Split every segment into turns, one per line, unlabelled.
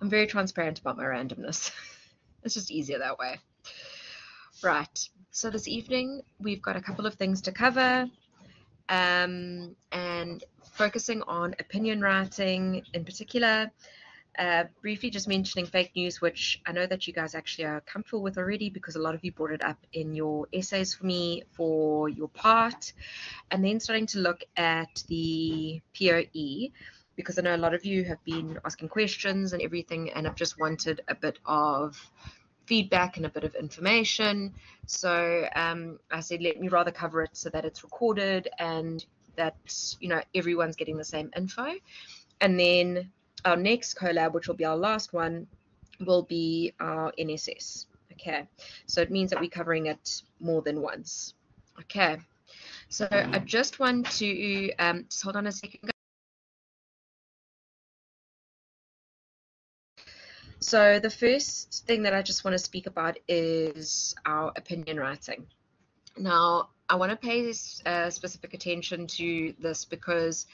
I'm very transparent about my randomness. it's just easier that way. Right. So this evening we've got a couple of things to cover. Um, and focusing on opinion writing in particular, uh, briefly just mentioning fake news, which I know that you guys actually are comfortable with already because a lot of you brought it up in your essays for me for your part. And then starting to look at the POE because I know a lot of you have been asking questions and everything and I've just wanted a bit of feedback and a bit of information. So um, I said, let me rather cover it so that it's recorded and that, you know, everyone's getting the same info. And then our next collab, which will be our last one, will be our NSS. Okay, so it means that we're covering it more than once. Okay, so I just want to um, just hold on a second. So the first thing that I just want to speak about is our opinion writing. Now, I want to pay uh, specific attention to this because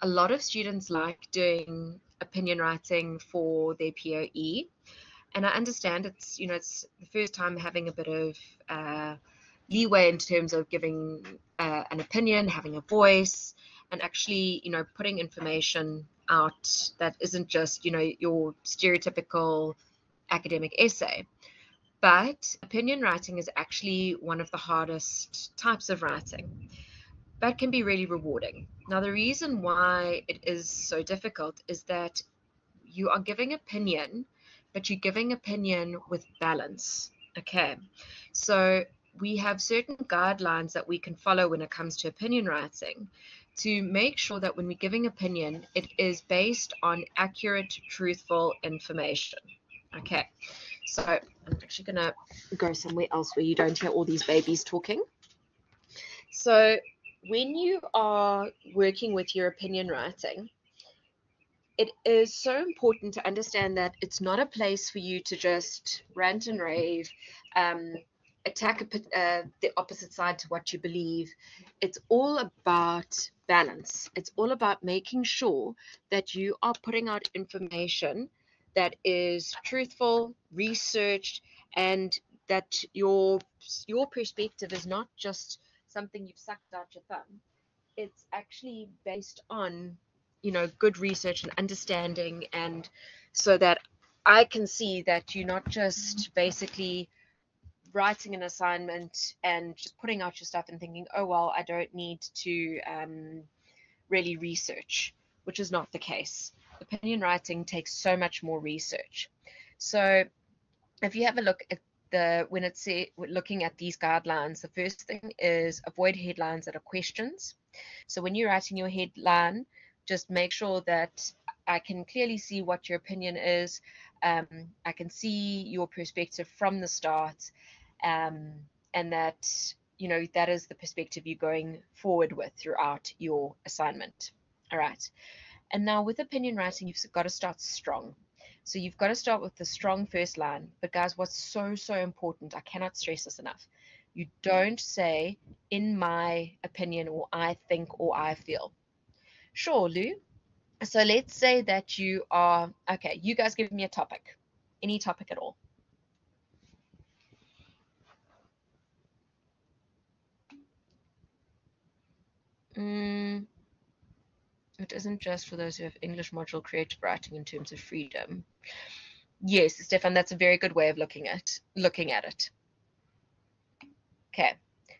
a lot of students like doing opinion writing for their POE. And I understand it's, you know, it's the first time having a bit of uh, leeway in terms of giving uh, an opinion, having a voice, and actually, you know, putting information out that isn't just, you know, your stereotypical academic essay. But opinion writing is actually one of the hardest types of writing that can be really rewarding. Now, the reason why it is so difficult is that you are giving opinion, but you're giving opinion with balance. Okay, so we have certain guidelines that we can follow when it comes to opinion writing to make sure that when we're giving opinion, it is based on accurate, truthful information. Okay, so I'm actually going to go somewhere else where you don't hear all these babies talking. So when you are working with your opinion writing, it is so important to understand that it's not a place for you to just rant and rave, um, attack uh, the opposite side to what you believe. It's all about balance. It's all about making sure that you are putting out information that is truthful, researched, and that your your perspective is not just something you've sucked out your thumb. It's actually based on, you know, good research and understanding, and so that I can see that you're not just basically writing an assignment and just putting out your stuff and thinking, oh, well, I don't need to um, really research, which is not the case. Opinion writing takes so much more research. So if you have a look at the when it's looking at these guidelines, the first thing is avoid headlines that are questions. So when you're writing your headline, just make sure that I can clearly see what your opinion is. Um, I can see your perspective from the start, um, and that you know that is the perspective you're going forward with throughout your assignment. All right. And now with opinion writing, you've got to start strong. So you've got to start with the strong first line. But guys, what's so, so important, I cannot stress this enough. You don't say, in my opinion, or I think, or I feel. Sure, Lou. So let's say that you are, okay, you guys give me a topic, any topic at all. Mm, it isn't just for those who have English module creative writing in terms of freedom. Yes, Stefan, that's a very good way of looking at looking at it. Okay,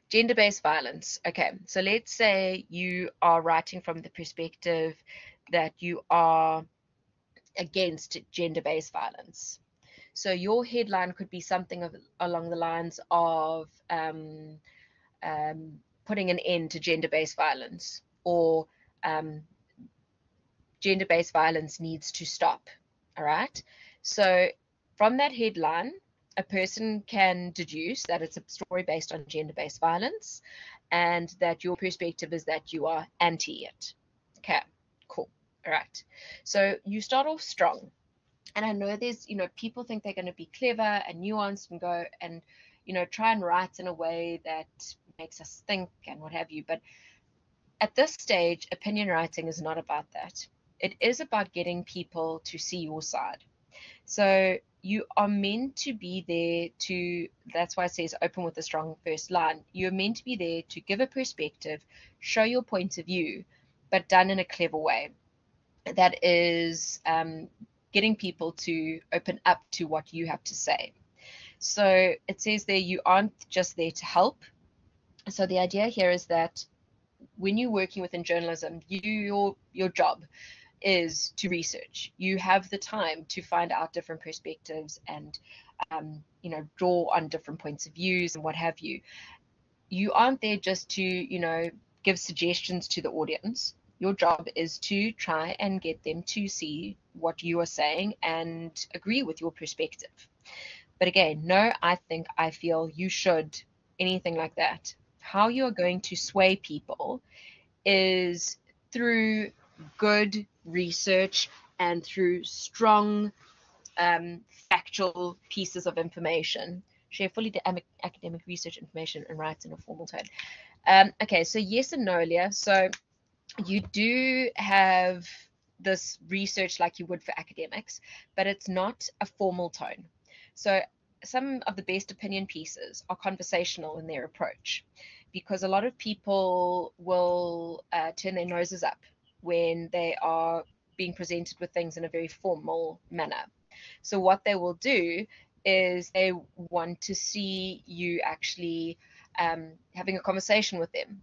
gender-based violence. Okay, so let's say you are writing from the perspective that you are against gender-based violence. So your headline could be something of, along the lines of um, um, putting an end to gender-based violence or um, gender-based violence needs to stop. All right. So from that headline, a person can deduce that it's a story based on gender-based violence and that your perspective is that you are anti it. Okay, cool. All right. So you start off strong. And I know there's, you know, people think they're going to be clever and nuanced and go and, you know, try and write in a way that makes us think and what have you. But at this stage, opinion writing is not about that it is about getting people to see your side. So you are meant to be there to, that's why it says open with a strong first line. You're meant to be there to give a perspective, show your point of view, but done in a clever way that is um, getting people to open up to what you have to say. So it says there you aren't just there to help. So the idea here is that when you're working within journalism, you your your job is to research. You have the time to find out different perspectives and um, you know draw on different points of views and what have you. You aren't there just to you know give suggestions to the audience. Your job is to try and get them to see what you are saying and agree with your perspective. But again, no, I think, I feel, you should, anything like that. How you are going to sway people is through good research and through strong um, factual pieces of information. Share fully the academic research information and write in a formal tone. Um, okay, so yes and no, Leah. So you do have this research like you would for academics, but it's not a formal tone. So some of the best opinion pieces are conversational in their approach because a lot of people will uh, turn their noses up when they are being presented with things in a very formal manner. So what they will do is they want to see you actually um, having a conversation with them,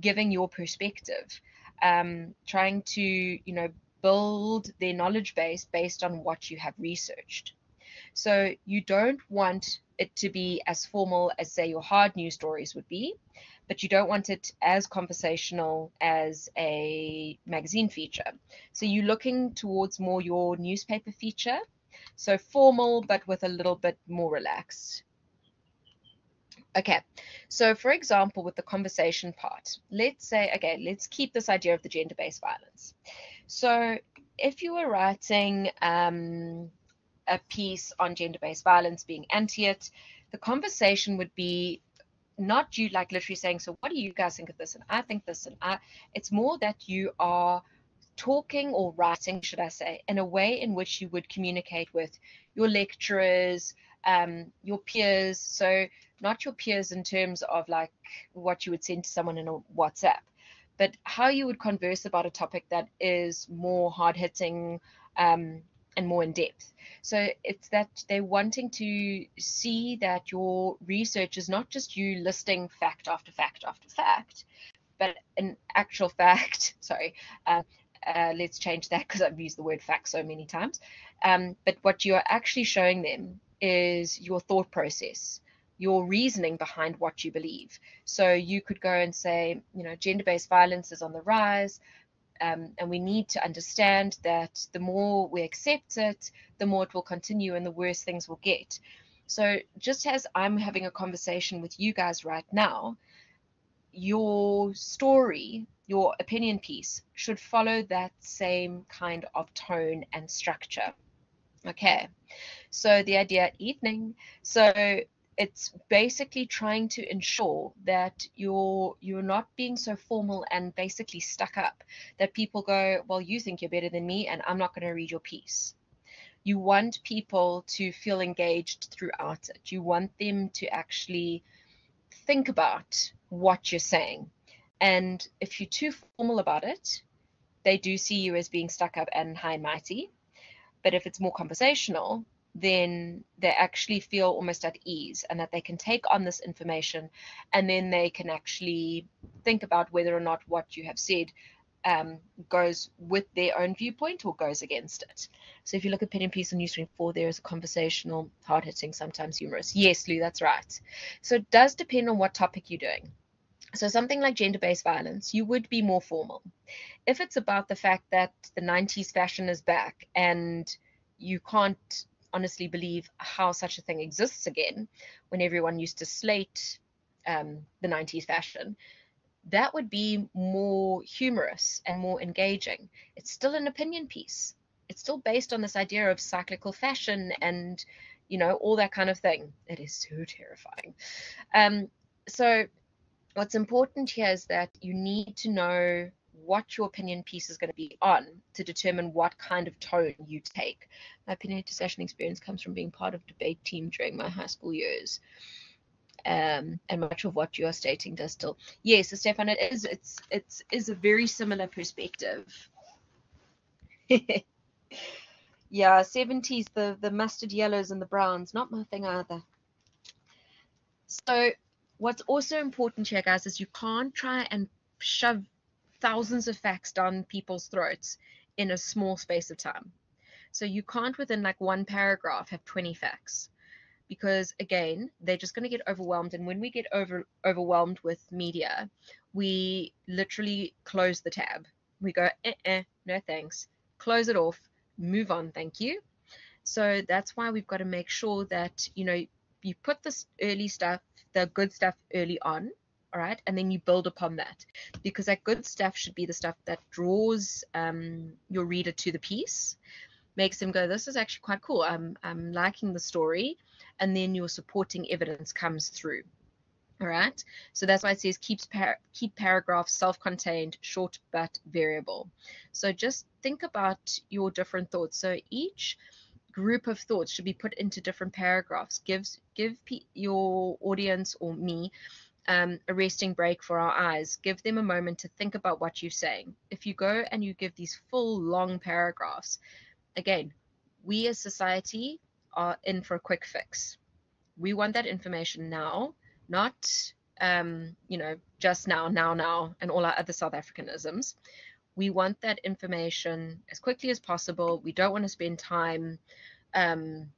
giving your perspective, um, trying to you know build their knowledge base based on what you have researched. So you don't want it to be as formal as say your hard news stories would be, but you don't want it as conversational as a magazine feature. So you're looking towards more your newspaper feature. So formal, but with a little bit more relaxed. Okay, so for example, with the conversation part, let's say, okay, let's keep this idea of the gender-based violence. So if you were writing um, a piece on gender-based violence, being anti it, the conversation would be not you like literally saying, so what do you guys think of this? And I think this, and I, it's more that you are talking or writing, should I say, in a way in which you would communicate with your lecturers, um, your peers. So not your peers in terms of like what you would send to someone in a WhatsApp, but how you would converse about a topic that is more hard hitting, um, and more in depth. So it's that they're wanting to see that your research is not just you listing fact after fact after fact, but an actual fact. Sorry, uh, uh, let's change that because I've used the word fact so many times. Um, but what you are actually showing them is your thought process, your reasoning behind what you believe. So you could go and say, you know, gender based violence is on the rise. Um, and we need to understand that the more we accept it, the more it will continue and the worse things will get. So, just as I'm having a conversation with you guys right now, your story, your opinion piece should follow that same kind of tone and structure. Okay, so the idea evening. So it's basically trying to ensure that you're you're not being so formal and basically stuck up that people go well you think you're better than me and i'm not going to read your piece. You want people to feel engaged throughout it. You want them to actually think about what you're saying. And if you're too formal about it they do see you as being stuck up and high and mighty. But if it's more conversational then they actually feel almost at ease and that they can take on this information and then they can actually think about whether or not what you have said um, goes with their own viewpoint or goes against it. So if you look at Pen and Piece on Newsroom 4, there is a conversational, hard-hitting, sometimes humorous. Yes, Lou, that's right. So it does depend on what topic you're doing. So something like gender-based violence, you would be more formal. If it's about the fact that the 90s fashion is back and you can't honestly believe how such a thing exists again when everyone used to slate um, the 90s fashion, that would be more humorous and more engaging. It's still an opinion piece. It's still based on this idea of cyclical fashion and, you know, all that kind of thing. It is so terrifying. Um, so, what's important here is that you need to know what your opinion piece is going to be on to determine what kind of tone you take. My opinion discussion experience comes from being part of debate team during my high school years. Um, and much of what you are stating does still. Yes, so Stefan, it is. It's it's is a very similar perspective. yeah, 70s, the the mustard yellows and the browns, not my thing either. So what's also important here, guys, is you can't try and shove thousands of facts down people's throats in a small space of time. So you can't within like one paragraph have 20 facts because again, they're just going to get overwhelmed and when we get over overwhelmed with media, we literally close the tab. We go, eh, eh, no thanks. Close it off, move on, thank you. So that's why we've got to make sure that, you know, you put this early stuff, the good stuff early on, all right, and then you build upon that because that good stuff should be the stuff that draws um, your reader to the piece, makes them go, this is actually quite cool. I'm, I'm liking the story, and then your supporting evidence comes through. All right, so that's why it says keeps par keep paragraphs self-contained, short but variable. So just think about your different thoughts. So each group of thoughts should be put into different paragraphs. Gives give your audience or me um, a resting break for our eyes. Give them a moment to think about what you're saying. If you go and you give these full long paragraphs, again, we as society are in for a quick fix. We want that information now, not um, you know just now, now, now, and all our other South Africanisms. We want that information as quickly as possible. We don't want to spend time, um,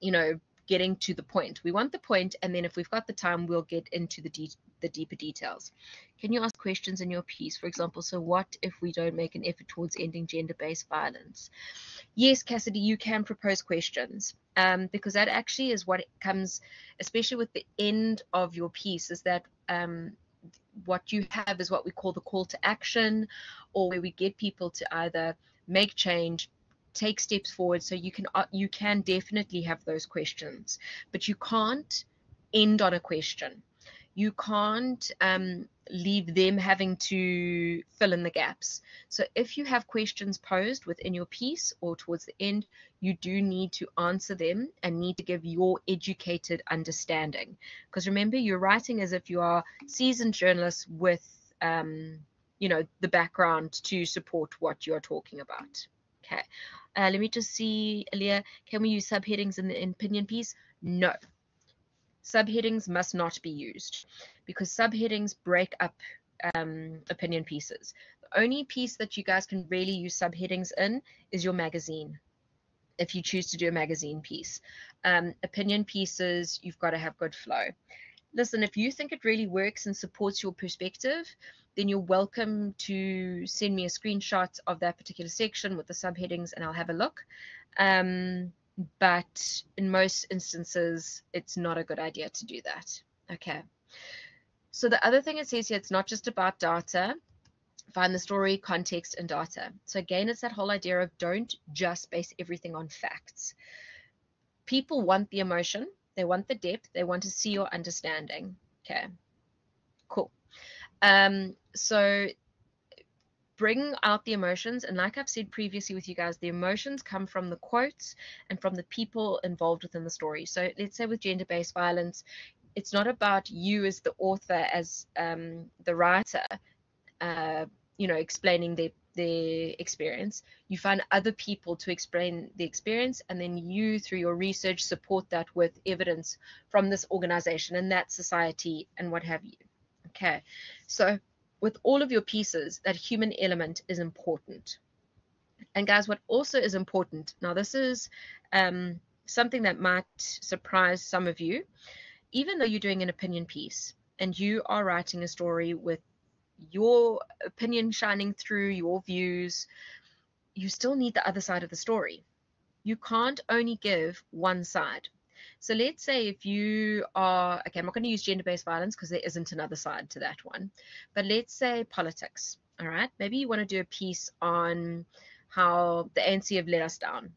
you know, getting to the point. We want the point, and then if we've got the time, we'll get into the, de the deeper details. Can you ask questions in your piece? For example, so what if we don't make an effort towards ending gender-based violence? Yes, Cassidy, you can propose questions um, because that actually is what comes, especially with the end of your piece, is that um, what you have is what we call the call to action, or where we get people to either make change, take steps forward. So you can uh, you can definitely have those questions, but you can't end on a question. You can't um, leave them having to fill in the gaps. So if you have questions posed within your piece or towards the end, you do need to answer them and need to give your educated understanding. Because remember, you're writing as if you are seasoned journalists with, um, you know, the background to support what you are talking about. Okay. Uh, let me just see, Aliyah, can we use subheadings in the opinion piece? No. Subheadings must not be used because subheadings break up um, opinion pieces. The only piece that you guys can really use subheadings in is your magazine if you choose to do a magazine piece. Um, opinion pieces, you've got to have good flow. Listen, if you think it really works and supports your perspective, then you're welcome to send me a screenshot of that particular section with the subheadings and I'll have a look. Um, but in most instances, it's not a good idea to do that. Okay. So the other thing it says here, it's not just about data. Find the story, context, and data. So again, it's that whole idea of don't just base everything on facts. People want the emotion, they want the depth, they want to see your understanding. Okay, cool. Um, so bring out the emotions. And like I've said previously with you guys, the emotions come from the quotes and from the people involved within the story. So let's say with gender based violence, it's not about you as the author, as um, the writer, uh, you know, explaining their experience. You find other people to explain the experience, and then you, through your research, support that with evidence from this organization and that society and what have you. Okay, so with all of your pieces, that human element is important. And guys, what also is important, now this is um, something that might surprise some of you, even though you're doing an opinion piece and you are writing a story with your opinion shining through, your views, you still need the other side of the story. You can't only give one side. So let's say if you are, okay, I'm not going to use gender based violence because there isn't another side to that one, but let's say politics, all right? Maybe you want to do a piece on how the ANC have let us down,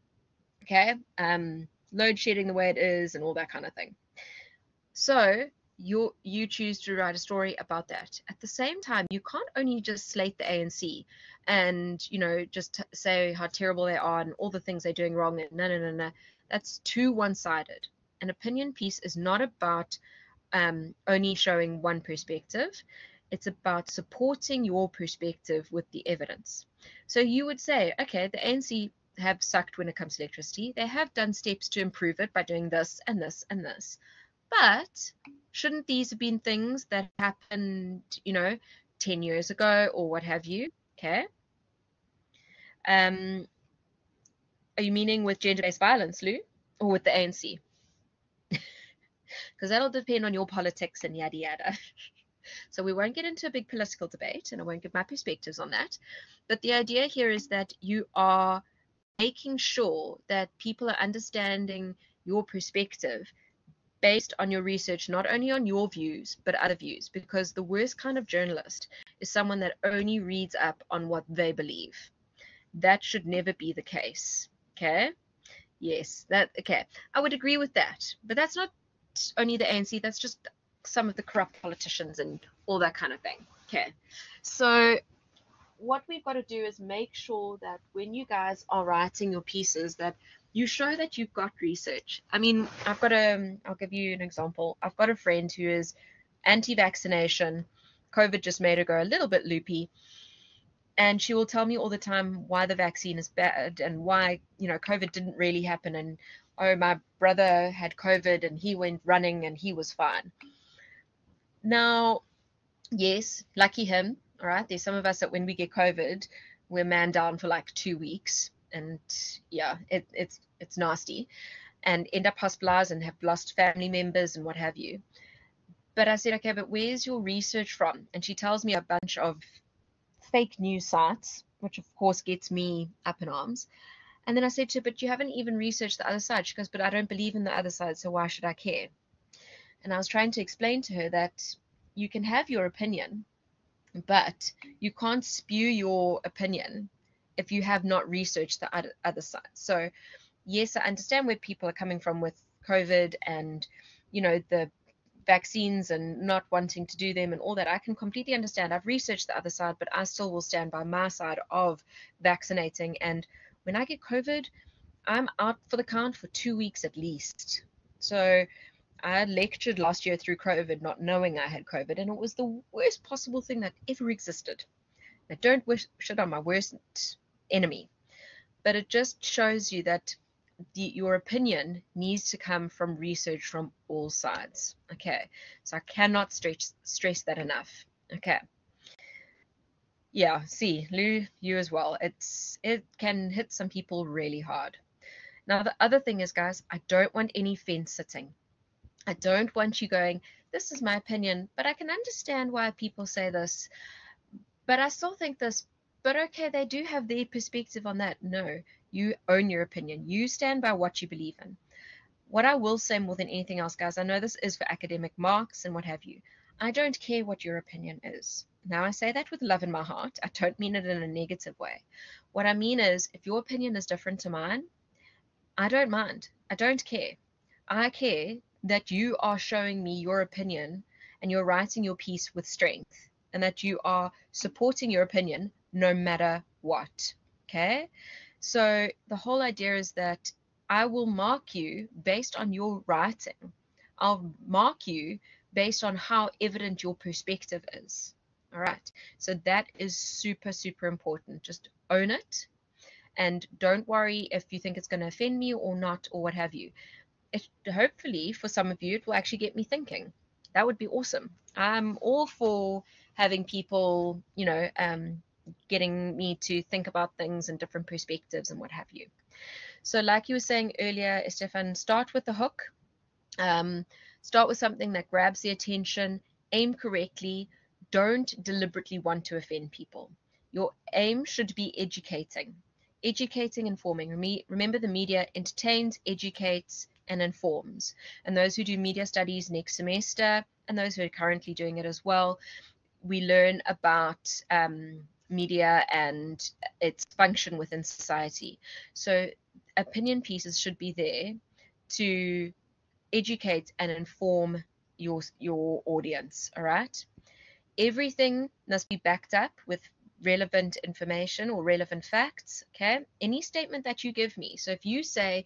okay? Um, load shedding the way it is and all that kind of thing. So you you choose to write a story about that. At the same time, you can't only just slate the ANC and you know just say how terrible they are and all the things they're doing wrong. And no, no, no, no. That's too one-sided. An opinion piece is not about um, only showing one perspective. It's about supporting your perspective with the evidence. So you would say, okay, the ANC have sucked when it comes to electricity. They have done steps to improve it by doing this and this and this. But shouldn't these have been things that happened, you know, 10 years ago or what have you? Okay. Um, are you meaning with gender based violence, Lou, or with the ANC? Because that'll depend on your politics and yada yada. so we won't get into a big political debate and I won't give my perspectives on that. But the idea here is that you are making sure that people are understanding your perspective based on your research, not only on your views, but other views, because the worst kind of journalist is someone that only reads up on what they believe. That should never be the case. Okay? Yes, that, okay. I would agree with that, but that's not only the ANC, that's just some of the corrupt politicians and all that kind of thing. Okay. So, what we've got to do is make sure that when you guys are writing your pieces, that you show that you've got research. I mean, I've got a, um, I'll give you an example. I've got a friend who is anti vaccination. COVID just made her go a little bit loopy. And she will tell me all the time why the vaccine is bad and why, you know, COVID didn't really happen. And, oh, my brother had COVID and he went running and he was fine. Now, yes, lucky him. All right. There's some of us that when we get COVID, we're man down for like two weeks and yeah, it, it's it's nasty, and end up hospitalized and have lost family members and what have you. But I said, okay, but where's your research from? And she tells me a bunch of fake news sites, which of course gets me up in arms. And then I said to her, but you haven't even researched the other side. She goes, but I don't believe in the other side, so why should I care? And I was trying to explain to her that you can have your opinion, but you can't spew your opinion if you have not researched the other, side. So, yes, I understand where people are coming from with COVID and, you know, the vaccines and not wanting to do them and all that. I can completely understand. I've researched the other side, but I still will stand by my side of vaccinating. And when I get COVID, I'm out for the count for two weeks at least. So, I lectured last year through COVID, not knowing I had COVID, and it was the worst possible thing that ever existed. I don't wish it on my worst enemy. But it just shows you that the, your opinion needs to come from research from all sides. Okay, so I cannot stress stress that enough. Okay. Yeah, see, Lou, you as well. It's it can hit some people really hard. Now the other thing is, guys, I don't want any fence sitting. I don't want you going, this is my opinion, but I can understand why people say this. But I still think this, but okay, they do have their perspective on that. No, you own your opinion. You stand by what you believe in. What I will say more than anything else, guys, I know this is for academic marks and what have you. I don't care what your opinion is. Now, I say that with love in my heart. I don't mean it in a negative way. What I mean is, if your opinion is different to mine, I don't mind. I don't care. I care that you are showing me your opinion and you're writing your piece with strength and that you are supporting your opinion no matter what. Okay. So the whole idea is that I will mark you based on your writing. I'll mark you based on how evident your perspective is. All right. So that is super, super important. Just own it and don't worry if you think it's going to offend me or not or what have you. It, hopefully, for some of you, it will actually get me thinking. That would be awesome. I'm all for having people, you know, um, getting me to think about things in different perspectives and what have you. So, like you were saying earlier, Stefan, start with the hook. Um, start with something that grabs the attention, aim correctly, don't deliberately want to offend people. Your aim should be educating, educating, informing. Remember, the media entertains, educates, and informs. And those who do media studies next semester, and those who are currently doing it as well, we learn about um, media and its function within society. So opinion pieces should be there to educate and inform your your audience. All right. Everything must be backed up with relevant information or relevant facts. Okay. Any statement that you give me. So if you say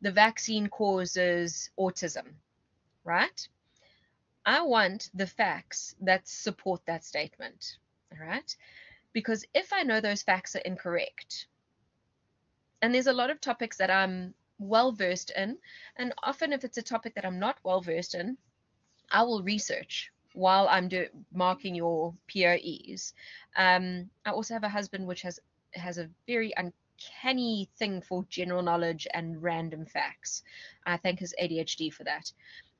the vaccine causes autism, right? I want the facts that support that statement. All right. Because if I know those facts are incorrect, and there's a lot of topics that I'm well versed in, and often if it's a topic that I'm not well versed in, I will research while I'm do, marking your POEs. Um, I also have a husband which has has a very uncanny thing for general knowledge and random facts. I thank his ADHD for that.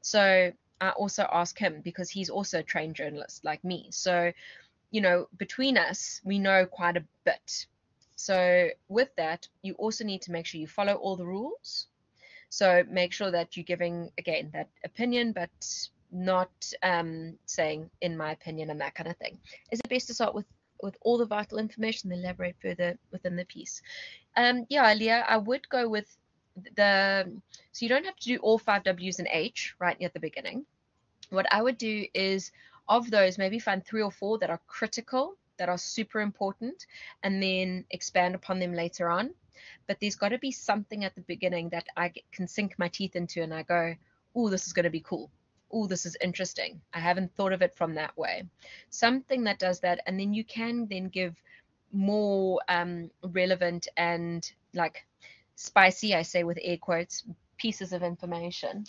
So I also ask him because he's also a trained journalist like me. So, you know, between us, we know quite a bit. So with that, you also need to make sure you follow all the rules. So make sure that you're giving again that opinion, but not um, saying in my opinion and that kind of thing. Is it best to start with with all the vital information, then elaborate further within the piece? Um, yeah, Leah, I would go with the so you don't have to do all five W's and H right at the beginning. What I would do is of those, maybe find three or four that are critical, that are super important, and then expand upon them later on. But there's got to be something at the beginning that I can sink my teeth into and I go, oh, this is going to be cool. Oh, this is interesting. I haven't thought of it from that way. Something that does that, and then you can then give more um, relevant and like spicy, I say with air quotes, pieces of information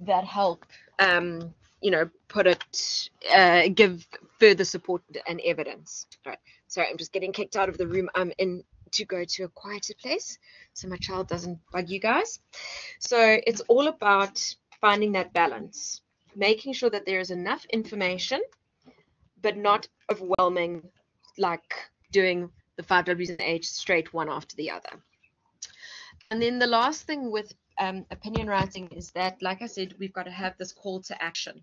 that help, um, you know, put it, uh, give further support and evidence. Right. Sorry, I'm just getting kicked out of the room I'm in to go to a quieter place so my child doesn't bug you guys. So it's all about finding that balance, making sure that there is enough information, but not overwhelming, like doing the five W's and H straight one after the other. And then the last thing with um, opinion writing is that, like I said, we've got to have this call to action.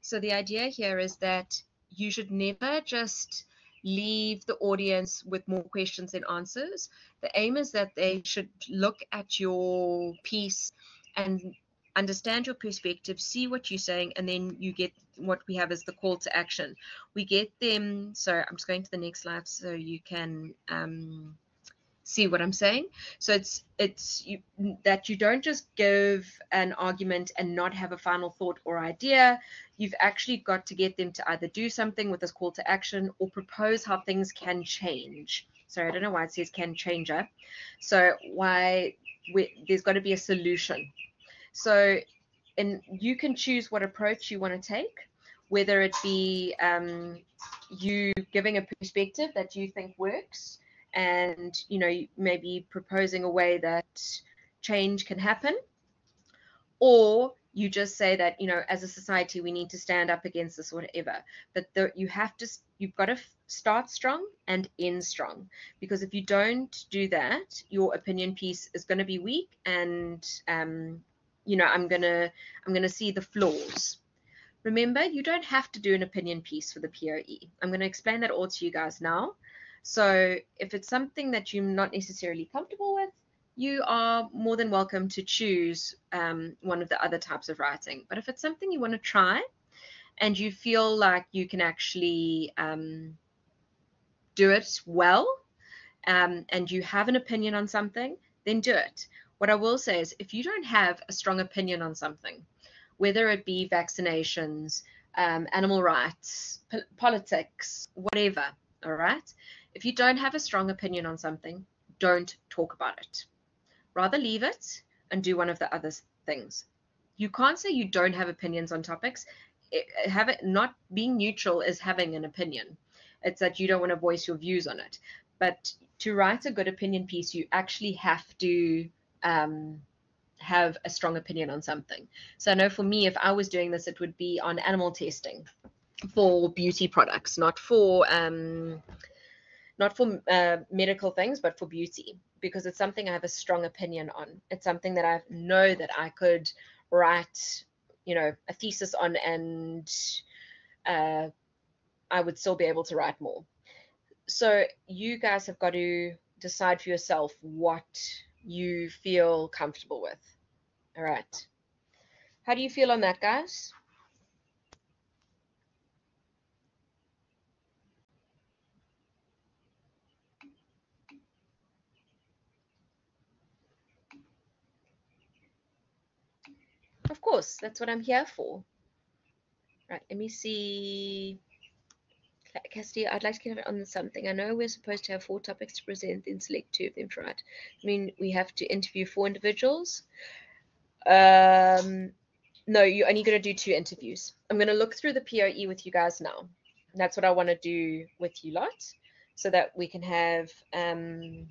So the idea here is that you should never just leave the audience with more questions than answers. The aim is that they should look at your piece and understand your perspective, see what you're saying, and then you get what we have as the call to action. We get them, so I'm just going to the next slide so you can um, see what I'm saying. So it's it's you, that you don't just give an argument and not have a final thought or idea. You've actually got to get them to either do something with this call to action or propose how things can change. Sorry, I don't know why it says can change up. So why we, there's got to be a solution. So and you can choose what approach you want to take, whether it be um, you giving a perspective that you think works and you know maybe proposing a way that change can happen. Or you just say that you know as a society we need to stand up against this whatever. But the, you have to you've got to start strong and end strong. Because if you don't do that your opinion piece is going to be weak and um, you know i'm going to i'm going to see the flaws. Remember you don't have to do an opinion piece for the poe i'm going to explain that all to you guys now so if it's something that you're not necessarily comfortable with, you are more than welcome to choose um, one of the other types of writing. But if it's something you want to try and you feel like you can actually um, do it well um, and you have an opinion on something, then do it. What I will say is if you don't have a strong opinion on something, whether it be vaccinations, um, animal rights, po politics, whatever, all right, if you don't have a strong opinion on something, don't talk about it. Rather leave it and do one of the other things. You can't say you don't have opinions on topics. It, have it not being neutral is having an opinion. It's that you don't want to voice your views on it. But to write a good opinion piece, you actually have to um, have a strong opinion on something. So I know for me, if I was doing this, it would be on animal testing for beauty products, not for um, not for uh, medical things, but for beauty, because it's something I have a strong opinion on. It's something that I know that I could write, you know, a thesis on, and uh, I would still be able to write more. So you guys have got to decide for yourself what you feel comfortable with. All right. How do you feel on that, guys? Of course, that's what I'm here for. Right, let me see. Cassidy, I'd like to get on something. I know we're supposed to have four topics to present, then select two of them to write. I mean, we have to interview four individuals. Um, no, you're only going to do two interviews. I'm going to look through the POE with you guys now. That's what I want to do with you lot so that we can have um,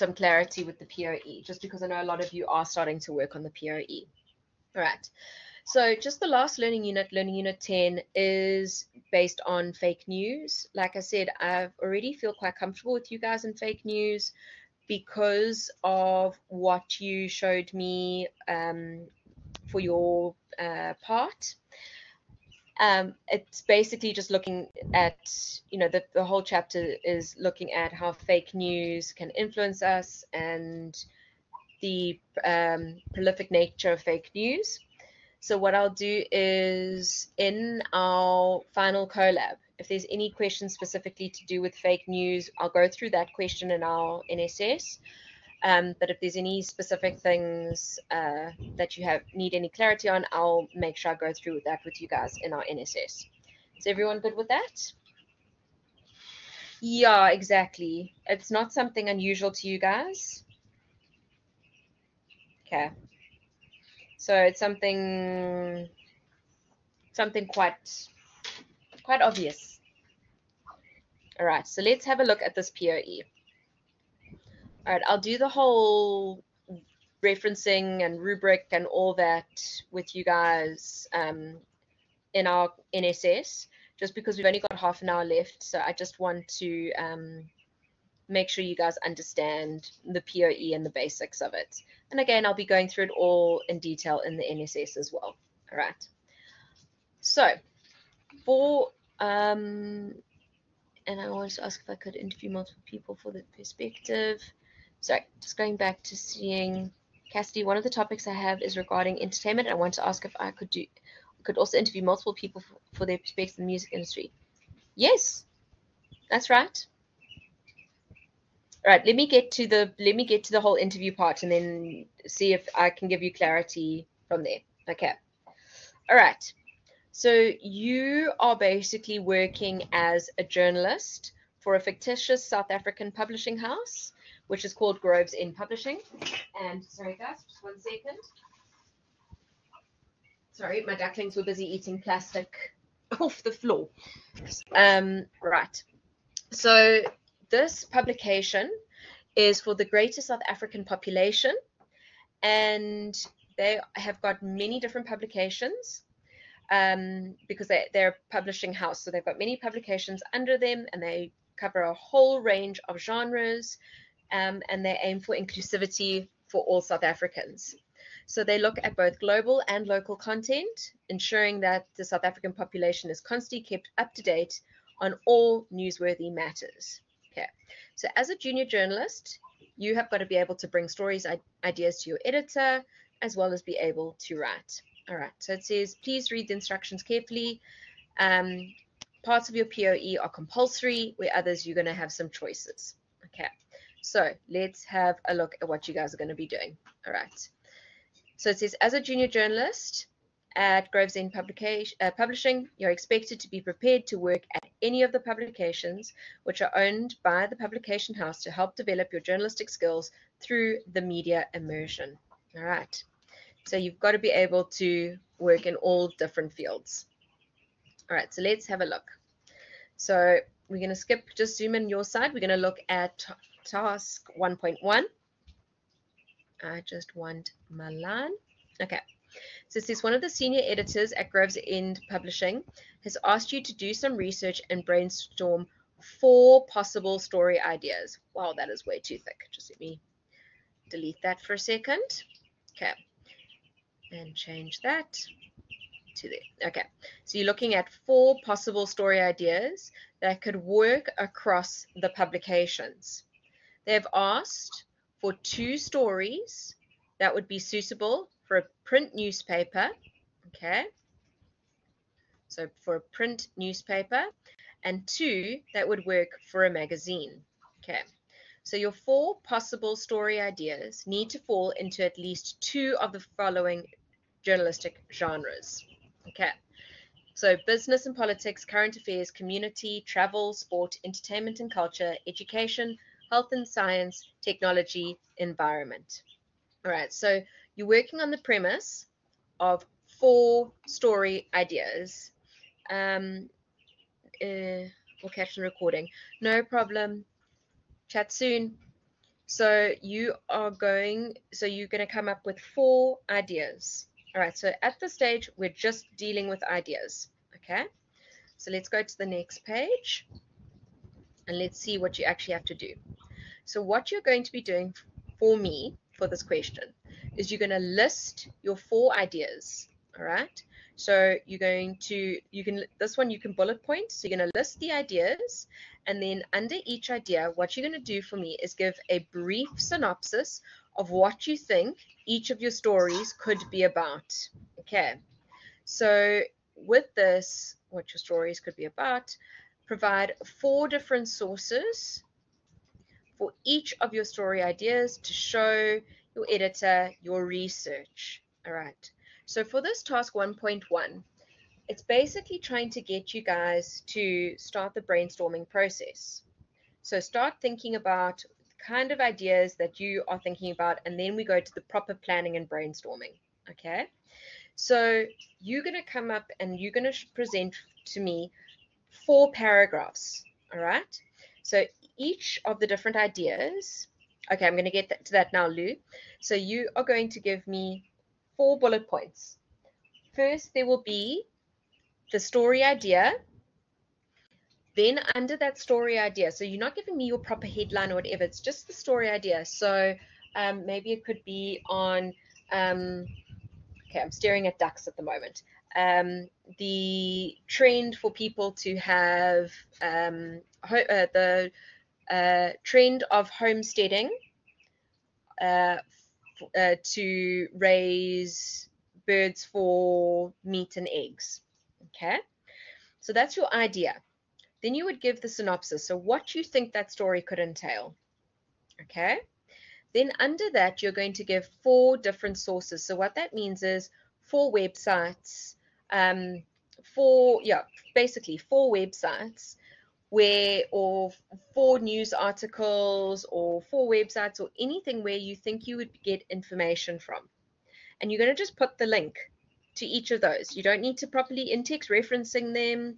some clarity with the POE, just because I know a lot of you are starting to work on the POE. All right. So just the last learning unit, learning unit 10, is based on fake news. Like I said, I already feel quite comfortable with you guys in fake news because of what you showed me um, for your uh, part. Um, it's basically just looking at, you know, the, the whole chapter is looking at how fake news can influence us and the um, prolific nature of fake news. So what I'll do is in our final collab, if there's any questions specifically to do with fake news, I'll go through that question in our NSS. Um, but if there's any specific things uh, that you have need any clarity on, I'll make sure I go through that with you guys in our NSS. Is everyone good with that? Yeah, exactly. It's not something unusual to you guys. Okay. So it's something something quite quite obvious. All right, so let's have a look at this POE. All right, I'll do the whole referencing and rubric and all that with you guys um, in our NSS, just because we've only got half an hour left. So I just want to um, make sure you guys understand the POE and the basics of it. And again, I'll be going through it all in detail in the NSS as well. All right. So for, um, and I wanted to ask if I could interview multiple people for the perspective. Sorry, just going back to seeing Cassidy, one of the topics I have is regarding entertainment. I want to ask if I could do, could also interview multiple people for, for their perspective in the music industry. Yes, that's right. All right, let me get to the let me get to the whole interview part and then see if I can give you clarity from there. Okay. All right. So you are basically working as a journalist for a fictitious South African publishing house, which is called Groves in Publishing. And sorry guys, just one second. Sorry, my ducklings were busy eating plastic off the floor. Um, right. So this publication is for the greater South African population, and they have got many different publications um, because they, they're a publishing house. So they've got many publications under them, and they cover a whole range of genres, um, and they aim for inclusivity for all South Africans. So they look at both global and local content, ensuring that the South African population is constantly kept up to date on all newsworthy matters. Okay, so as a junior journalist, you have got to be able to bring stories, ideas to your editor, as well as be able to write. All right, so it says, please read the instructions carefully. Um, parts of your POE are compulsory, where others you're going to have some choices. Okay, so let's have a look at what you guys are going to be doing. All right, so it says, as a junior journalist, at Gravesend Publication, uh, Publishing, you're expected to be prepared to work at any of the publications which are owned by the publication house to help develop your journalistic skills through the media immersion. All right. So you've got to be able to work in all different fields. All right, so let's have a look. So we're going to skip, just zoom in your side. We're going to look at task 1.1. I just want Milan. Okay. So it says one of the senior editors at Groves End Publishing has asked you to do some research and brainstorm four possible story ideas. Wow, that is way too thick. Just let me delete that for a second. Okay. And change that to there. Okay. So you're looking at four possible story ideas that could work across the publications. They've asked for two stories that would be suitable for a print newspaper, okay? So for a print newspaper, and two that would work for a magazine, okay? So your four possible story ideas need to fall into at least two of the following journalistic genres. Okay. So business and politics, current affairs, community, travel, sport, entertainment and culture, education, health and science, technology, environment. All right. So you're working on the premise of four story ideas. Um, uh, we'll catch the recording. No problem. Chat soon. So you are going, so you're going to come up with four ideas. All right, so at this stage, we're just dealing with ideas, okay? So let's go to the next page and let's see what you actually have to do. So what you're going to be doing for me for this question is you're going to list your four ideas, all right? So you're going to, you can, this one you can bullet point. So you're going to list the ideas and then under each idea, what you're going to do for me is give a brief synopsis of what you think each of your stories could be about. Okay, so with this, what your stories could be about, provide four different sources for each of your story ideas to show your editor your research. All right, so for this task 1.1, it's basically trying to get you guys to start the brainstorming process. So start thinking about the kind of ideas that you are thinking about, and then we go to the proper planning and brainstorming. Okay. So you're going to come up and you're going to present to me four paragraphs. All right. So each of the different ideas. Okay, I'm going to get to that now, Lou. So you are going to give me four bullet points. First, there will be the story idea, then under that story idea, so you're not giving me your proper headline or whatever, it's just the story idea. So um, maybe it could be on, um, okay, I'm staring at ducks at the moment. Um, the trend for people to have um, uh, the uh, trend of homesteading uh, uh, to raise birds for meat and eggs. Okay, so that's your idea. Then you would give the synopsis. So what you think that story could entail. Okay. Then under that, you're going to give four different sources. So what that means is four websites, um, four, yeah, basically four websites where, or four news articles or four websites or anything where you think you would get information from. And you're going to just put the link to each of those. You don't need to properly in-text referencing them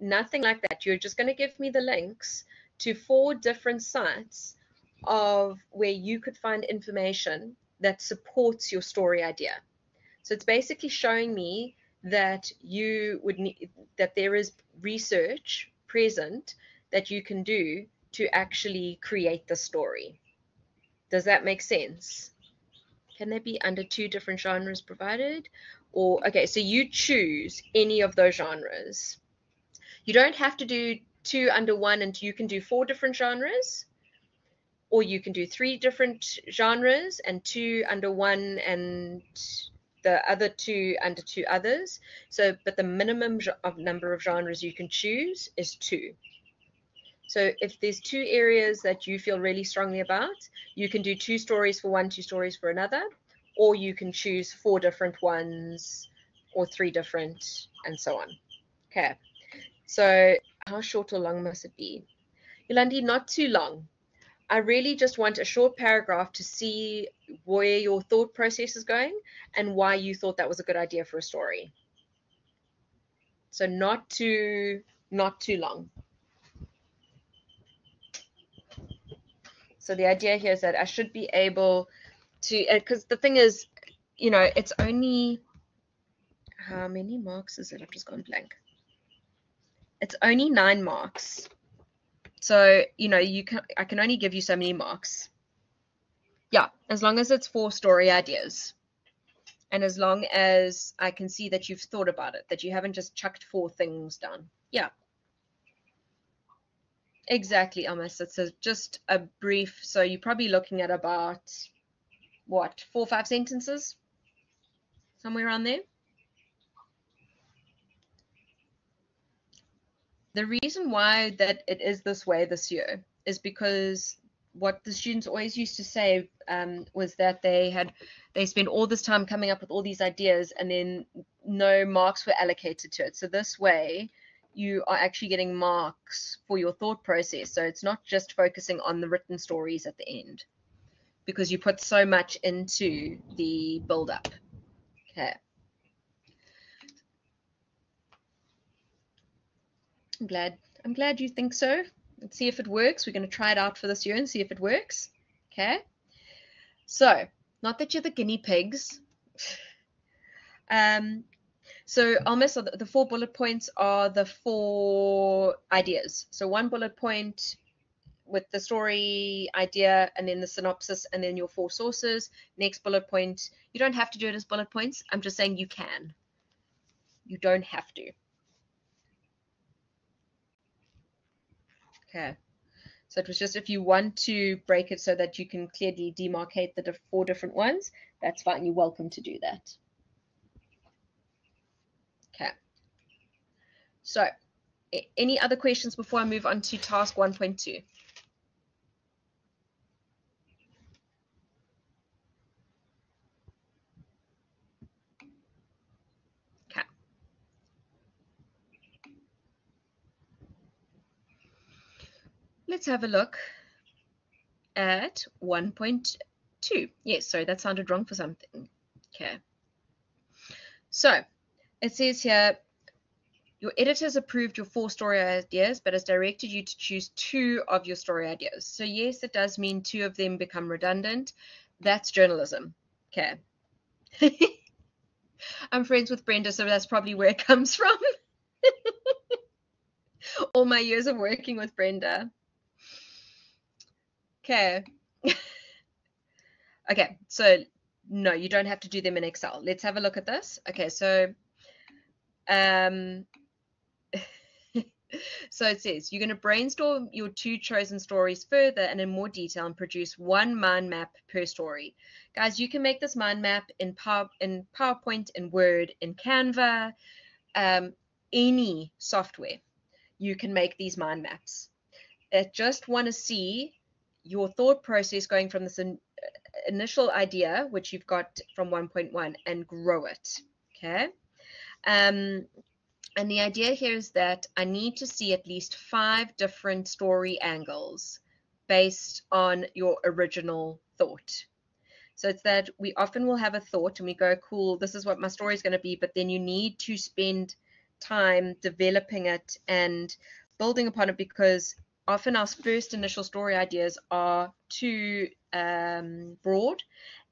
nothing like that. You're just going to give me the links to four different sites of where you could find information that supports your story idea. So it's basically showing me that you would need that there is research present that you can do to actually create the story. Does that make sense? Can they be under two different genres provided? Or okay, so you choose any of those genres. You don't have to do two under one and you can do four different genres or you can do three different genres and two under one and the other two under two others. So, but the minimum of number of genres you can choose is two. So if there's two areas that you feel really strongly about, you can do two stories for one, two stories for another, or you can choose four different ones or three different and so on. Okay. So how short or long must it be? Yolandi, not too long. I really just want a short paragraph to see where your thought process is going and why you thought that was a good idea for a story. So not too, not too long. So the idea here is that I should be able to, uh, because the thing is, you know, it's only, how many marks is it? I've just gone blank. It's only nine marks. So, you know, you can I can only give you so many marks. Yeah, as long as it's four story ideas. And as long as I can see that you've thought about it, that you haven't just chucked four things down. Yeah. Exactly, almost. It's a, just a brief, so you're probably looking at about, what, four or five sentences? Somewhere around there? The reason why that it is this way this year is because what the students always used to say um, was that they had they spent all this time coming up with all these ideas and then no marks were allocated to it. So this way, you are actually getting marks for your thought process. So it's not just focusing on the written stories at the end because you put so much into the build up. Okay. I'm glad I'm glad you think so. Let's see if it works. We're going to try it out for this year and see if it works. Okay. So, not that you're the guinea pigs. Um, so almost the four bullet points are the four ideas. So one bullet point with the story idea and then the synopsis and then your four sources. Next bullet point, you don't have to do it as bullet points. I'm just saying you can. You don't have to. Okay. So it was just if you want to break it so that you can clearly demarcate the four different ones, that's fine. You're welcome to do that. Okay. So any other questions before I move on to task 1.2? Let's have a look at 1.2. Yes, sorry, that sounded wrong for something. Okay. So it says here, your editors approved your four story ideas, but has directed you to choose two of your story ideas. So yes, it does mean two of them become redundant. That's journalism. Okay. I'm friends with Brenda, so that's probably where it comes from. All my years of working with Brenda. Okay. okay, so no, you don't have to do them in Excel. Let's have a look at this. Okay, so um, so it says you're going to brainstorm your two chosen stories further and in more detail and produce one mind map per story. Guys, you can make this mind map in, Power, in PowerPoint, in Word, in Canva, um, any software. You can make these mind maps. I just want to see your thought process going from this in, initial idea, which you've got from 1.1, and grow it. Okay. Um, and the idea here is that I need to see at least five different story angles based on your original thought. So it's that we often will have a thought and we go, cool, this is what my story is going to be, but then you need to spend time developing it and building upon it because often our first initial story ideas are too um, broad.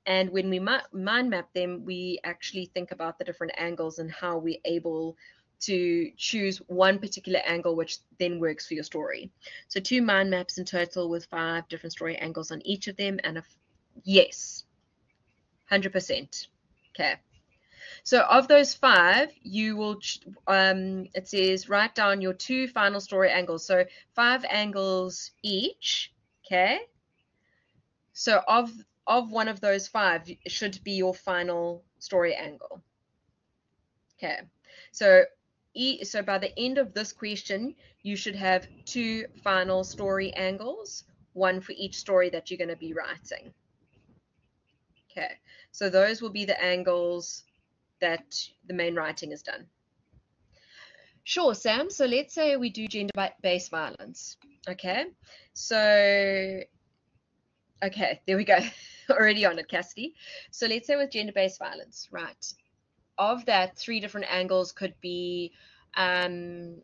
And when we mind map them, we actually think about the different angles and how we're able to choose one particular angle which then works for your story. So two mind maps in total with five different story angles on each of them and a yes, 100%. Okay. So of those five, you will, um, it says write down your two final story angles. So five angles each, okay? So of, of one of those five should be your final story angle. Okay, so e so by the end of this question, you should have two final story angles, one for each story that you're going to be writing. Okay, so those will be the angles that the main writing is done. Sure, Sam. So let's say we do gender-based violence. Okay. So, okay, there we go. Already on it, Cassidy. So let's say with gender-based violence, right? Of that, three different angles could be um,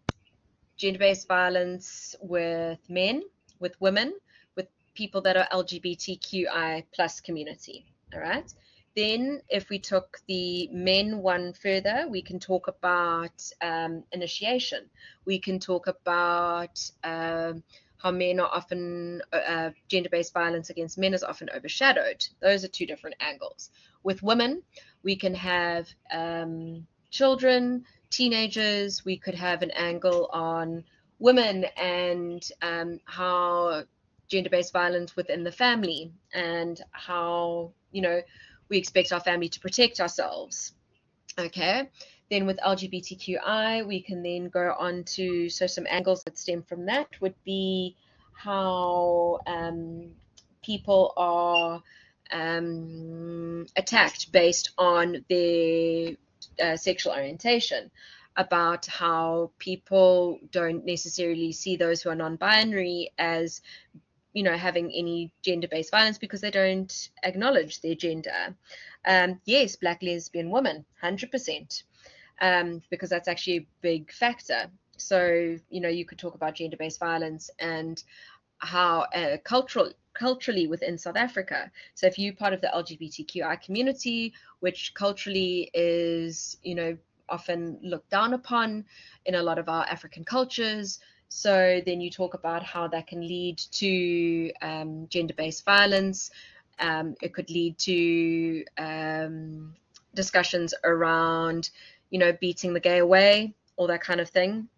gender-based violence with men, with women, with people that are LGBTQI plus community. All right. Then, if we took the men one further, we can talk about um, initiation. We can talk about um, how men are often, uh, uh, gender based violence against men is often overshadowed. Those are two different angles. With women, we can have um, children, teenagers, we could have an angle on women and um, how gender based violence within the family and how, you know, we expect our family to protect ourselves. Okay, then with LGBTQI, we can then go on to, so some angles that stem from that would be how um, people are um, attacked based on their uh, sexual orientation, about how people don't necessarily see those who are non-binary as you know having any gender-based violence because they don't acknowledge their gender um, yes black lesbian women 100% um, because that's actually a big factor so you know you could talk about gender-based violence and how uh, cultural culturally within South Africa. So if you're part of the LGBTQI community, which culturally is, you know, often looked down upon in a lot of our African cultures. So then you talk about how that can lead to um, gender-based violence. Um, it could lead to um, discussions around, you know, beating the gay away, all that kind of thing.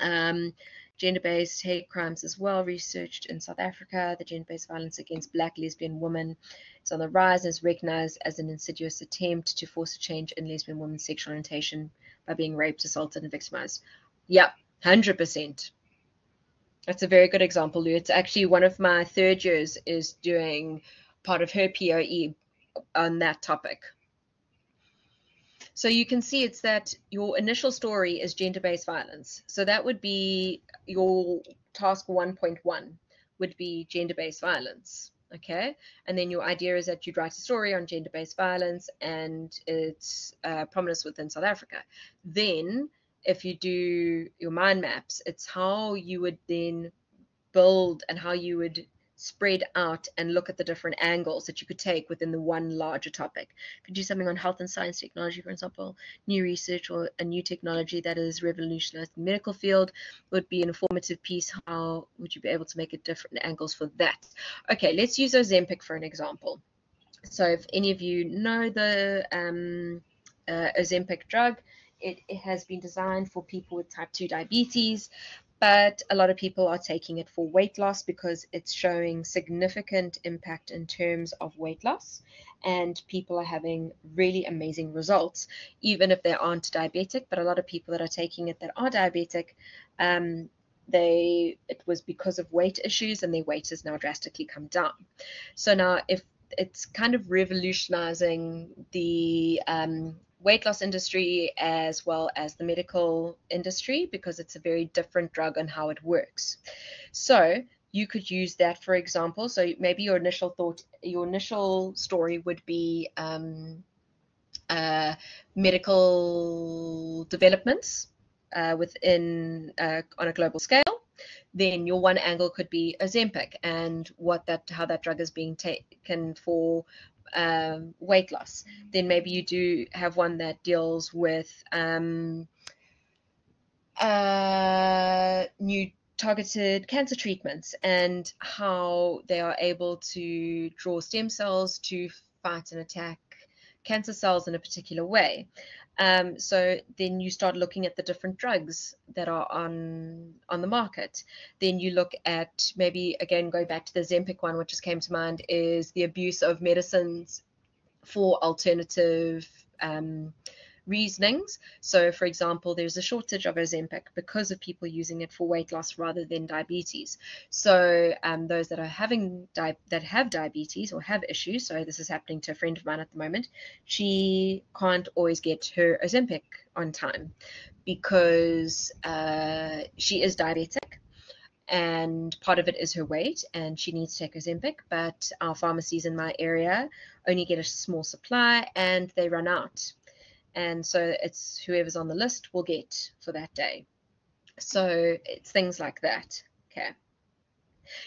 Um, gender-based hate crimes as well researched in South Africa. The gender-based violence against black lesbian women is on the rise and is recognized as an insidious attempt to force a change in lesbian women's sexual orientation by being raped, assaulted, and victimized. Yep, 100%. That's a very good example, Lou. It's actually one of my third years is doing part of her POE on that topic. So you can see it's that your initial story is gender-based violence. So that would be your task 1.1 would be gender-based violence. Okay, and then your idea is that you'd write a story on gender-based violence and its uh, prominence within South Africa. Then, if you do your mind maps, it's how you would then build and how you would spread out and look at the different angles that you could take within the one larger topic. Could you do something on health and science technology, for example, new research or a new technology that has revolutionized the medical field would be an informative piece. How would you be able to make it different angles for that? Okay, let's use Ozempic for an example. So if any of you know the um, uh, Ozempic drug, it, it, has been designed for people with type 2 diabetes but a lot of people are taking it for weight loss because it's showing significant impact in terms of weight loss and people are having really amazing results even if they aren't diabetic. But a lot of people that are taking it that are diabetic um, they it was because of weight issues and their weight has now drastically come down. So now if it's kind of revolutionizing the um, weight loss industry as well as the medical industry because it's a very different drug and how it works. So you could use that for example. So maybe your initial thought, your initial story would be um, uh, medical developments uh, within uh, on a global scale. Then your one angle could be Ozempic and what that how that drug is being taken for um, weight loss. Then maybe you do have one that deals with um, uh, new targeted cancer treatments and how they are able to draw stem cells to fight and attack cancer cells in a particular way. Um, so then you start looking at the different drugs that are on on the market. Then you look at maybe again going back to the Ozempic one, which just came to mind, is the abuse of medicines for alternative um, reasonings. So, for example, there's a shortage of Ozempic because of people using it for weight loss rather than diabetes. So, um, those that are having that have diabetes or have issues, so this is happening to a friend of mine at the moment, she can't always get her Ozempic on time because uh, she is diabetic and part of it is her weight and she needs to take Ozempic but our pharmacies in my area only get a small supply and they run out and so it's whoever's on the list will get for that day so it's things like that okay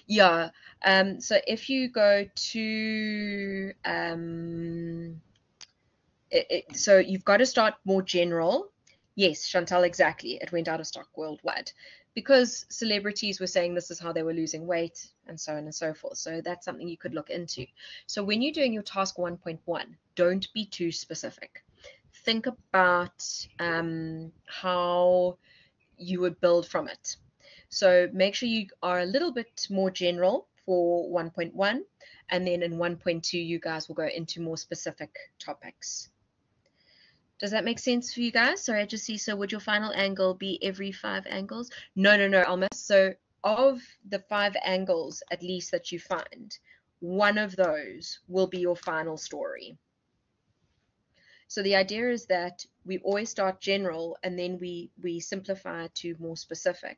yeah um, so if you go to um, it, it, so you've got to start more general yes chantal exactly it went out of stock worldwide because celebrities were saying this is how they were losing weight and so on and so forth. So that's something you could look into. So when you're doing your task 1.1, don't be too specific. Think about um, how you would build from it. So make sure you are a little bit more general for 1.1 and then in 1.2 you guys will go into more specific topics. Does that make sense for you guys? Sorry, I just see. So would your final angle be every five angles? No, no, no, Alma. So of the five angles, at least that you find, one of those will be your final story. So the idea is that we always start general and then we, we simplify to more specific.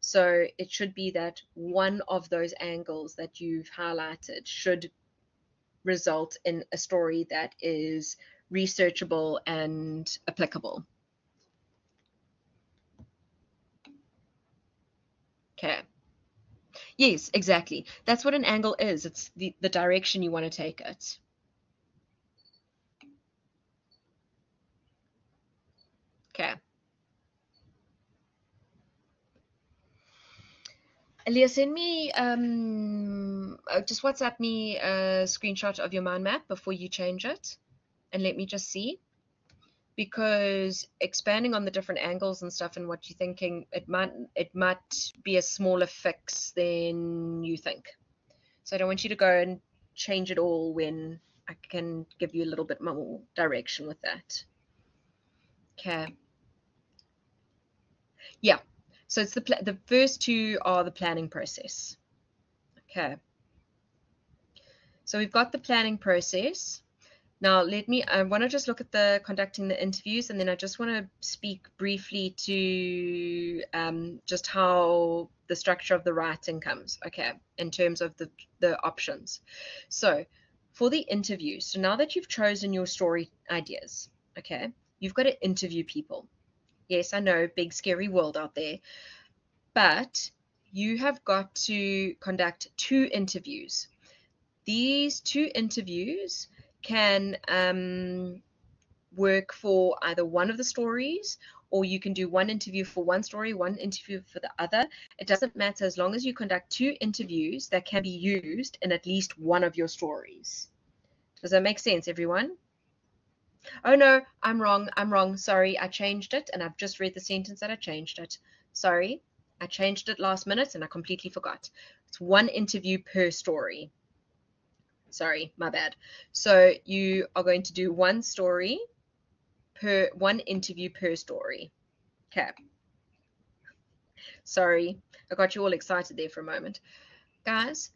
So it should be that one of those angles that you've highlighted should result in a story that is researchable and applicable. Okay. Yes, exactly. That's what an angle is. It's the, the direction you want to take it. Okay. Leah, send me, um, uh, just WhatsApp me a screenshot of your mind map before you change it and let me just see. Because expanding on the different angles and stuff and what you're thinking, it might it might be a smaller fix than you think. So I don't want you to go and change it all when I can give you a little bit more direction with that. Okay. Yeah. So it's the the first two are the planning process. Okay. So we've got the planning process. Now let me, I want to just look at the conducting the interviews and then I just want to speak briefly to um, just how the structure of the writing comes, okay, in terms of the, the options. So for the interview, so now that you've chosen your story ideas, okay, you've got to interview people. Yes, I know, big scary world out there, but you have got to conduct two interviews. These two interviews can um, work for either one of the stories or you can do one interview for one story, one interview for the other. It doesn't matter as long as you conduct two interviews that can be used in at least one of your stories. Does that make sense, everyone? Oh no, I'm wrong. I'm wrong. Sorry, I changed it and I've just read the sentence that I changed it. Sorry, I changed it last minute and I completely forgot. It's one interview per story. Sorry, my bad. So you are going to do one story per one interview per story. Okay. Sorry, I got you all excited there for a moment. Guys,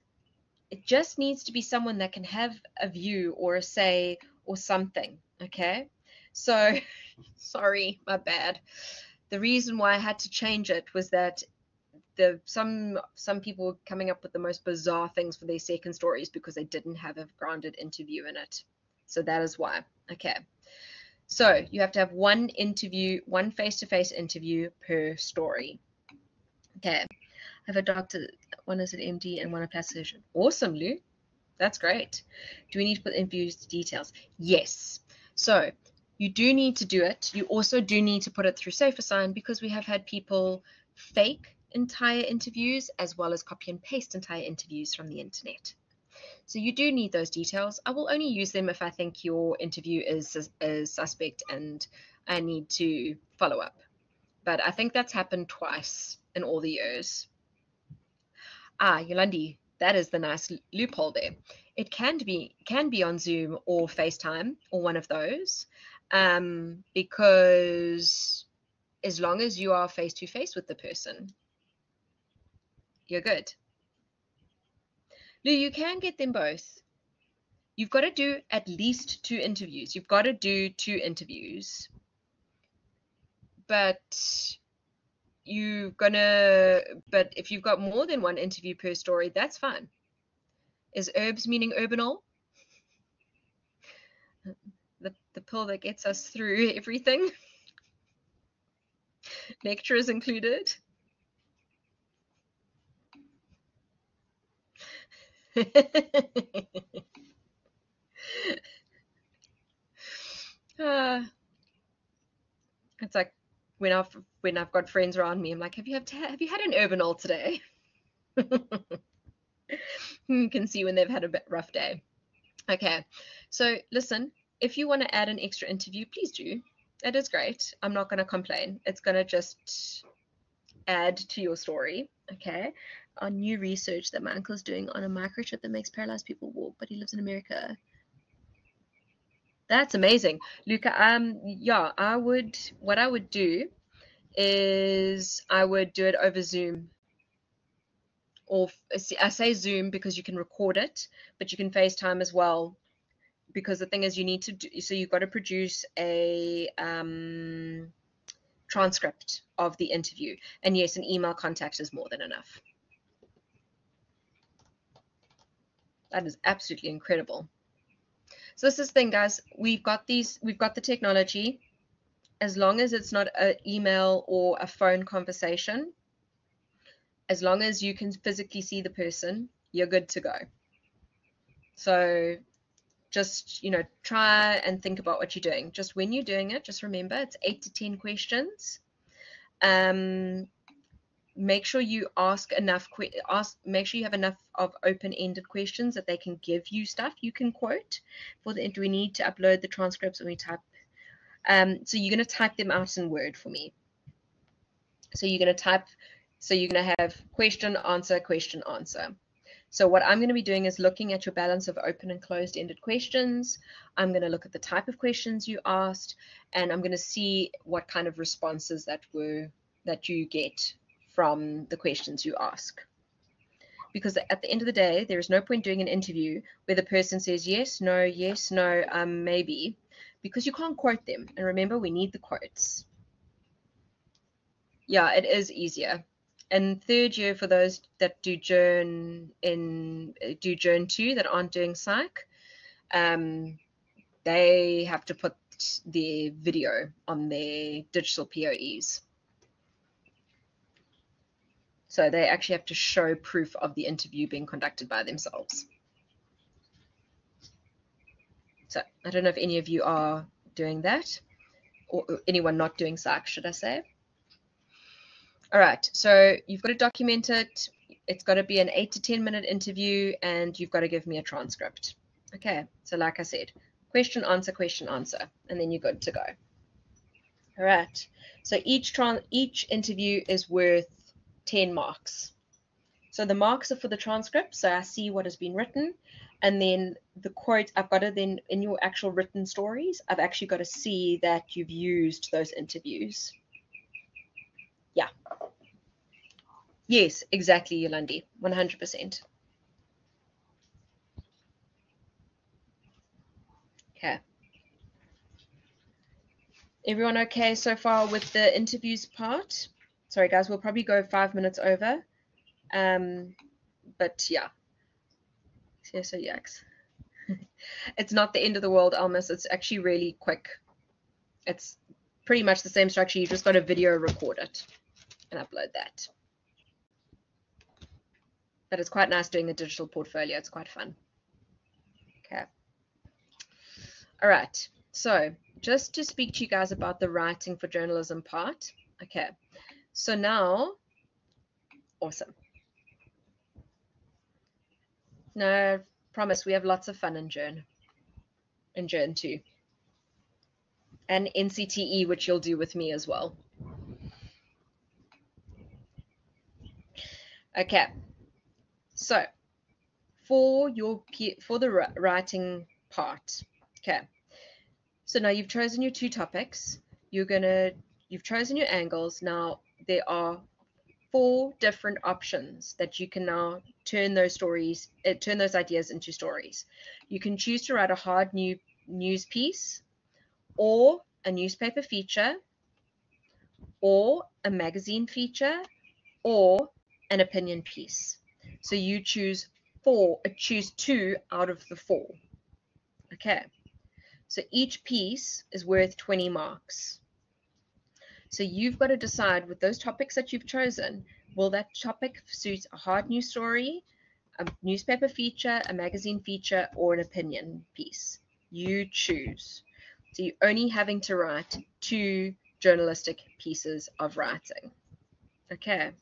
it just needs to be someone that can have a view or a say or something. Okay. So, sorry, my bad. The reason why I had to change it was that the some some people were coming up with the most bizarre things for their second stories because they didn't have a grounded interview in it. So that is why. Okay. So you have to have one interview, one face-to-face interview per story. Okay. I have a doctor, one is an MD and one a plastic surgeon. Awesome, Lou. That's great. Do we need to put interviews details? Yes. So you do need to do it. You also do need to put it through SaferSign because we have had people fake entire interviews as well as copy and paste entire interviews from the internet. So you do need those details. I will only use them if I think your interview is a suspect and I need to follow up. But I think that's happened twice in all the years. Ah, Yolandi, that is the nice loophole there. It can be can be on Zoom or FaceTime or one of those, um, because as long as you are face to face with the person, you're good. Lou, you can get them both. You've got to do at least two interviews. You've got to do two interviews. But you're gonna but if you've got more than one interview per story, that's fine. Is herbs meaning herbinol? The the pill that gets us through everything. Nectar is included. uh, it's like when I've when I've got friends around me, I'm like, have you have, have you had an herbinol today? you hmm, can see when they've had a bit rough day. Okay, so listen, if you want to add an extra interview, please do. It is great. I'm not going to complain. It's going to just add to your story. Okay, on new research that my uncle is doing on a microchip that makes paralyzed people walk, but he lives in America. That's amazing, Luca. Um, yeah, I would. What I would do is I would do it over Zoom. or I say Zoom because you can record it, but you can FaceTime as well. Because the thing is, you need to do so. You've got to produce a um, transcript of the interview, and yes, an email contact is more than enough. That is absolutely incredible. So this is the thing, guys. We've got these. We've got the technology. As long as it's not an email or a phone conversation, as long as you can physically see the person, you're good to go. So just, you know, try and think about what you're doing. Just when you're doing it, just remember it's eight to 10 questions. Um, make sure you ask enough, ask, make sure you have enough of open-ended questions that they can give you stuff you can quote. For the, do we need to upload the transcripts when we type? Um, so you're going to type them out in Word for me. So you're going to type so you're going to have question, answer, question, answer. So what I'm going to be doing is looking at your balance of open and closed-ended questions. I'm going to look at the type of questions you asked, and I'm going to see what kind of responses that were that you get from the questions you ask. Because at the end of the day, there is no point doing an interview where the person says yes, no, yes, no, um, maybe, because you can't quote them. And remember, we need the quotes. Yeah, it is easier and third year for those that do journ in do journ two that aren't doing psych um, they have to put their video on their digital POEs so they actually have to show proof of the interview being conducted by themselves so I don't know if any of you are doing that or anyone not doing psych should I say all right, so you've got to document it. It's got to be an eight to 10 minute interview and you've got to give me a transcript. Okay, so like I said, question, answer, question, answer, and then you're good to go. All right, so each, each interview is worth 10 marks. So the marks are for the transcript, so I see what has been written, and then the quote, I've got to then, in your actual written stories, I've actually got to see that you've used those interviews. Yeah. Yes, exactly, Yolandi. 100%. Okay. Everyone okay so far with the interviews part? Sorry, guys, we'll probably go five minutes over. Um, but yeah. CSO it's not the end of the world, Almas. It's actually really quick. It's pretty much the same structure. You just got to video record it and upload that. But it's quite nice doing a digital portfolio. It's quite fun. Okay. All right. So just to speak to you guys about the writing for journalism part. Okay. So now, awesome. No, promise we have lots of fun in Journ. In Journ too. And NCTE, which you'll do with me as well. Okay, so for your for the writing part, okay. So now you've chosen your two topics. You're gonna you've chosen your angles. Now there are four different options that you can now turn those stories uh, turn those ideas into stories. You can choose to write a hard new news piece, or a newspaper feature, or a magazine feature, or an opinion piece. So you choose four, uh, choose two out of the four. Okay, so each piece is worth 20 marks. So you've got to decide with those topics that you've chosen, will that topic suit a hard news story, a newspaper feature, a magazine feature, or an opinion piece? You choose. So you're only having to write two journalistic pieces of writing. Okay.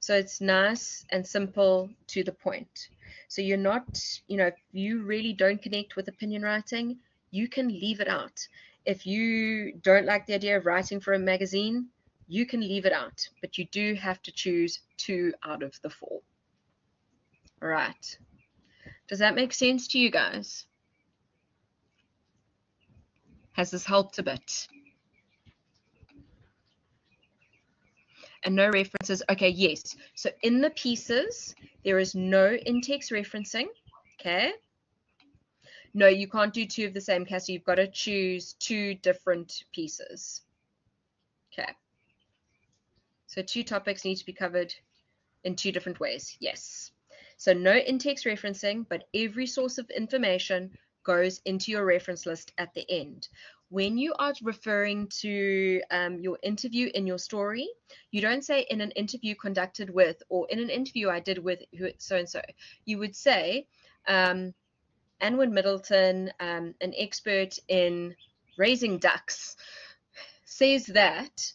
So it's nice and simple to the point. So you're not, you know, if you really don't connect with opinion writing, you can leave it out. If you don't like the idea of writing for a magazine, you can leave it out, but you do have to choose two out of the four. All right. Does that make sense to you guys? Has this helped a bit? and no references. Okay, yes. So in the pieces, there is no in-text referencing. Okay. No, you can't do two of the same, Cassie. You've got to choose two different pieces. Okay. So two topics need to be covered in two different ways. Yes. So no in-text referencing, but every source of information goes into your reference list at the end. When you are referring to um, your interview in your story, you don't say in an interview conducted with or in an interview I did with so and so. You would say, um, Anwen Middleton, um, an expert in raising ducks, says that,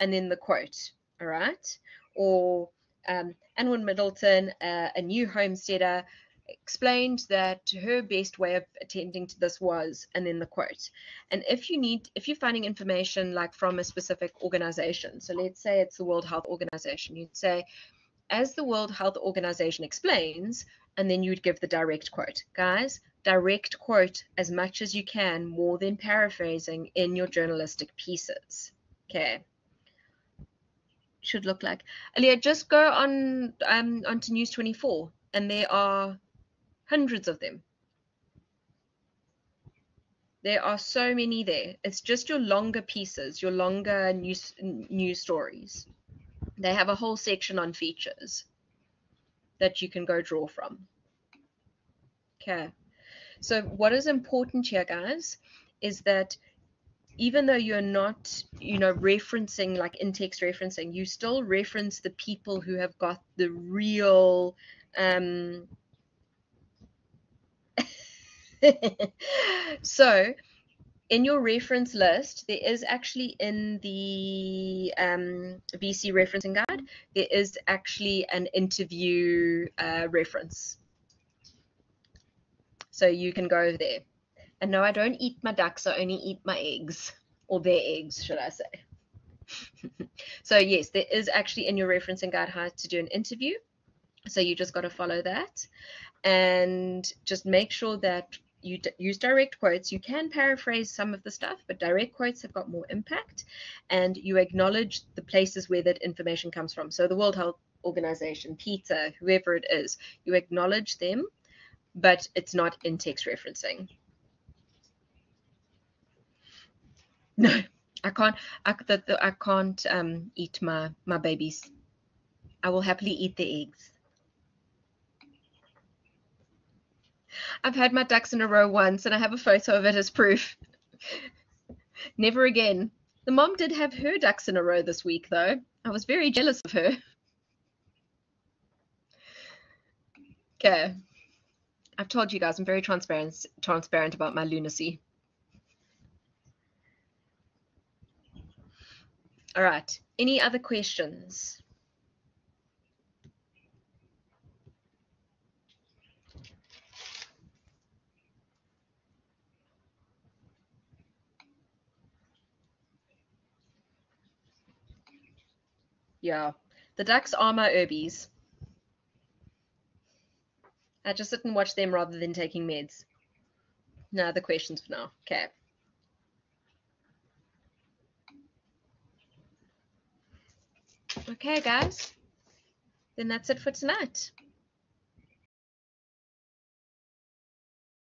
and then the quote, all right? Or um, Anwen Middleton, uh, a new homesteader, explained that her best way of attending to this was and then the quote and if you need if you're finding information like from a specific organization so let's say it's the world health organization you'd say as the world health organization explains and then you'd give the direct quote guys direct quote as much as you can more than paraphrasing in your journalistic pieces okay should look like Aliyah, just go on um onto news 24 and there are hundreds of them. There are so many there. It's just your longer pieces, your longer news, news stories. They have a whole section on features that you can go draw from. Okay. So what is important here, guys, is that even though you're not, you know, referencing like in-text referencing, you still reference the people who have got the real um, so in your reference list, there is actually in the um, VC referencing guide, there is actually an interview uh, reference. So you can go there. And no, I don't eat my ducks, I only eat my eggs, or their eggs, should I say. so yes, there is actually in your referencing guide how to do an interview. So you just got to follow that and just make sure that you use direct quotes. You can paraphrase some of the stuff, but direct quotes have got more impact, and you acknowledge the places where that information comes from. So the World Health Organization, PETA, whoever it is, you acknowledge them, but it's not in text referencing. No, I can't. I, the, the, I can't um, eat my my babies. I will happily eat the eggs. I've had my ducks in a row once and I have a photo of it as proof. Never again. The mom did have her ducks in a row this week, though. I was very jealous of her. Okay. I've told you guys I'm very transparent transparent about my lunacy. All right. Any other questions? Yeah. The ducks are my herbies. I just sit and watch them rather than taking meds. No other questions for now. Okay. Okay, guys. Then that's it for tonight.